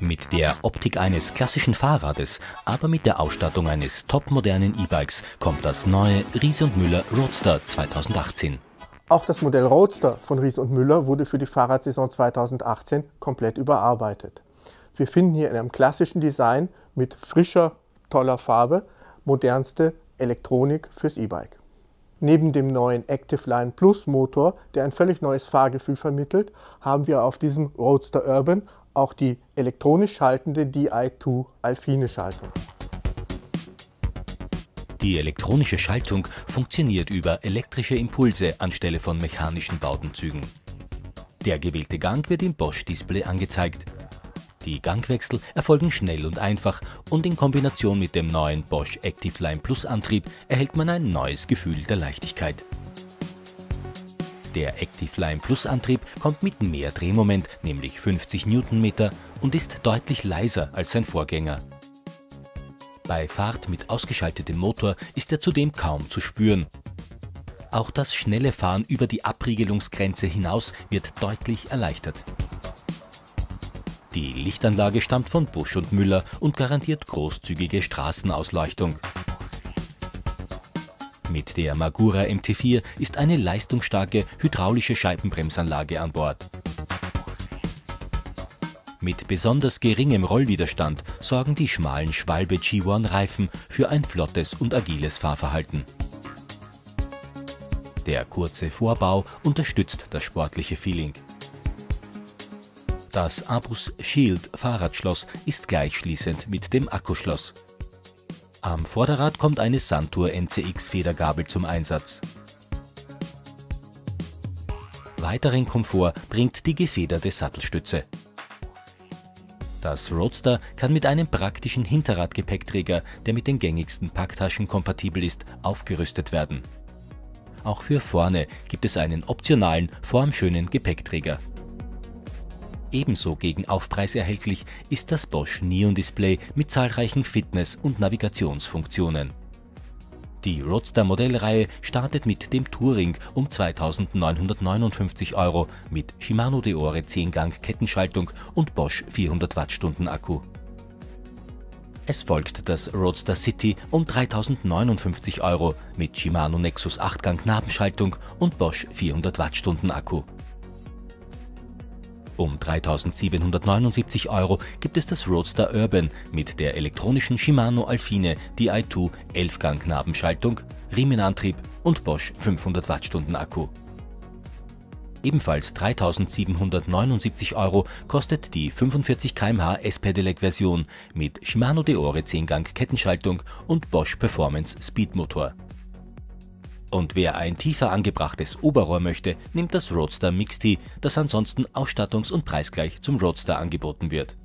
Mit der Optik eines klassischen Fahrrades, aber mit der Ausstattung eines topmodernen E-Bikes kommt das neue Ries und Müller Roadster 2018. Auch das Modell Roadster von Ries und Müller wurde für die Fahrradsaison 2018 komplett überarbeitet. Wir finden hier in einem klassischen Design mit frischer, toller Farbe modernste Elektronik fürs E-Bike. Neben dem neuen Active Line Plus Motor, der ein völlig neues Fahrgefühl vermittelt, haben wir auf diesem Roadster Urban auch die elektronisch schaltende Di2 Alfine Schaltung. Die elektronische Schaltung funktioniert über elektrische Impulse anstelle von mechanischen Bautenzügen. Der gewählte Gang wird im Bosch-Display angezeigt. Die Gangwechsel erfolgen schnell und einfach und in Kombination mit dem neuen Bosch Active Line Plus Antrieb erhält man ein neues Gefühl der Leichtigkeit. Der Active Line Plus Antrieb kommt mit mehr Drehmoment, nämlich 50 Newtonmeter, und ist deutlich leiser als sein Vorgänger. Bei Fahrt mit ausgeschaltetem Motor ist er zudem kaum zu spüren. Auch das schnelle Fahren über die Abriegelungsgrenze hinaus wird deutlich erleichtert. Die Lichtanlage stammt von Busch und Müller und garantiert großzügige Straßenausleuchtung. Mit der Magura MT4 ist eine leistungsstarke hydraulische Scheibenbremsanlage an Bord. Mit besonders geringem Rollwiderstand sorgen die schmalen Schwalbe G1-Reifen für ein flottes und agiles Fahrverhalten. Der kurze Vorbau unterstützt das sportliche Feeling. Das Abus Shield Fahrradschloss ist gleichschließend mit dem Akkuschloss. Am Vorderrad kommt eine Santur NCX Federgabel zum Einsatz. Weiteren Komfort bringt die gefederte Sattelstütze. Das Roadster kann mit einem praktischen Hinterradgepäckträger, der mit den gängigsten Packtaschen kompatibel ist, aufgerüstet werden. Auch für vorne gibt es einen optionalen, formschönen Gepäckträger. Ebenso gegen Aufpreis erhältlich ist das Bosch Neon Display mit zahlreichen Fitness- und Navigationsfunktionen. Die Roadster Modellreihe startet mit dem Touring um 2959 Euro mit Shimano Deore 10-Gang Kettenschaltung und Bosch 400 Wattstunden Akku. Es folgt das Roadster City um 3059 Euro mit Shimano Nexus 8-Gang Nabenschaltung und Bosch 400 Wattstunden Akku. Um 3.779 Euro gibt es das Roadster Urban mit der elektronischen Shimano Alfine Di2 11-Gang-Nabenschaltung, Riemenantrieb und Bosch 500 Wattstunden Akku. Ebenfalls 3.779 Euro kostet die 45 km/h S-Pedelec-Version mit Shimano Deore 10-Gang Kettenschaltung und Bosch Performance Speedmotor. Und wer ein tiefer angebrachtes Oberrohr möchte, nimmt das Roadster Mixty, das ansonsten ausstattungs- und preisgleich zum Roadster angeboten wird